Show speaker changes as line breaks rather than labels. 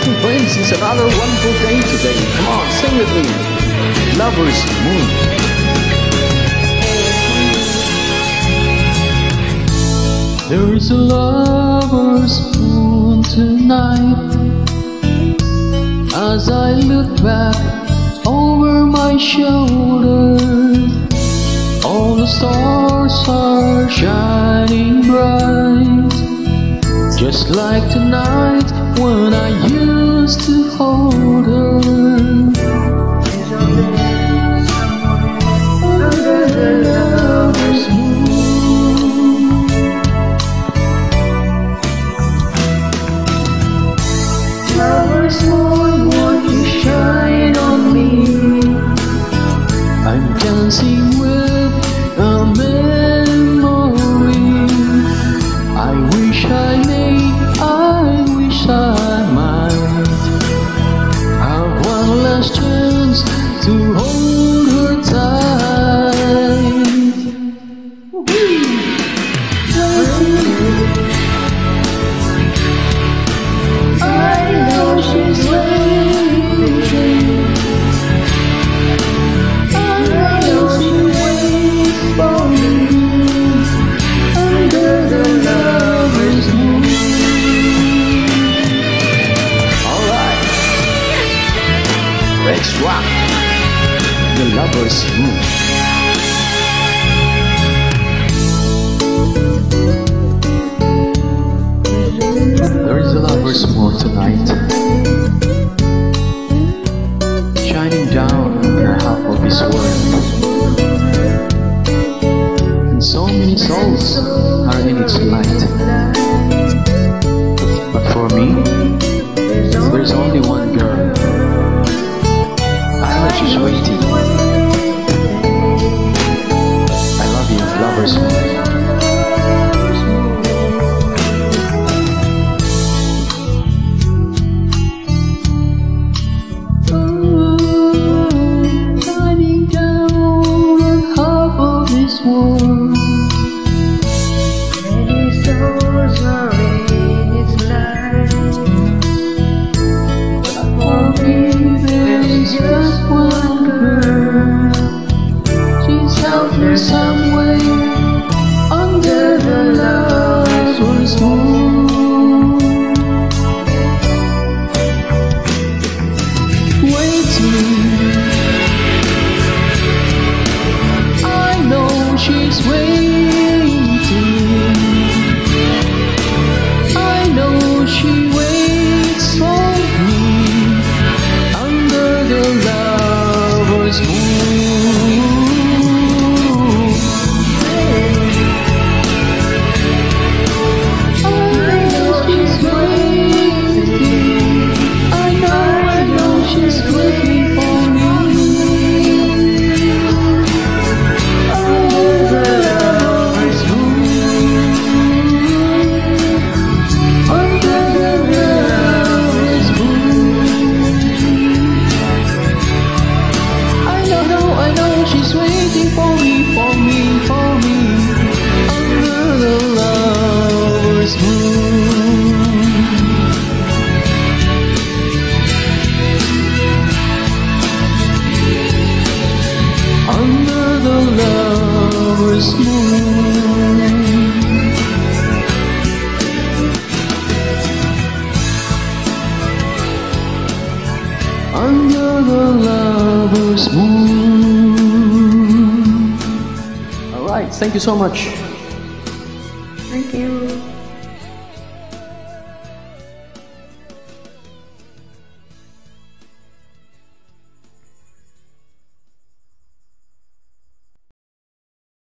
making friends. It's another wonderful day today. Come on, sing with me. Lover's Moon.
There is a lover's moon tonight As I look back over my shoulder All the stars are shining bright Just like tonight when I used
Rock. The Lover's Moon.
There is a lover's moon tonight, shining down on the half of this world, and so many souls are in its light. But for me, there's only one girl. I know she's waiting. Lover's moon. Under the lover's moon. Under the lover's moon.
Alright, thank you so much.
Thank you.